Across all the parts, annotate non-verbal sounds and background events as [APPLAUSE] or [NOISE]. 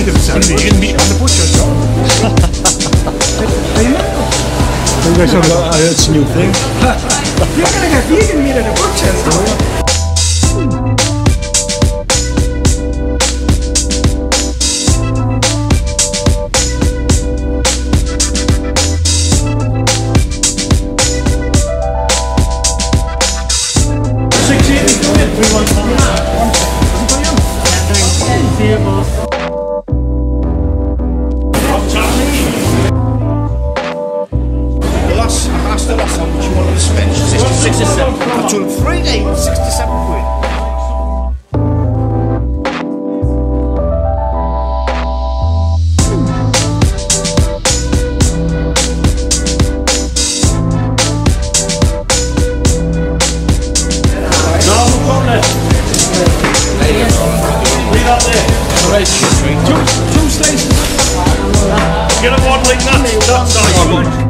see themselves. You can be on the push yourself. Are you not? You guys are about, uh, a new thing. [LAUGHS] You're gonna get vegan meat at a butcher's, though. Yeah. Boss. Until 3 8 67 quid. Two, two stations. Get a one like that. That's nice.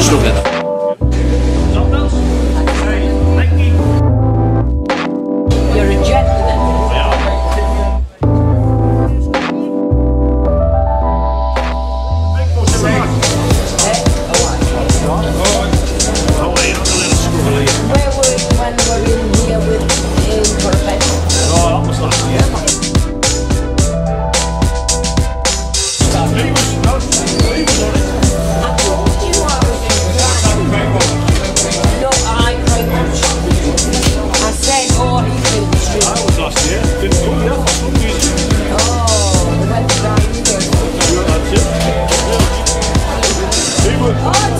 desligando. Brasil!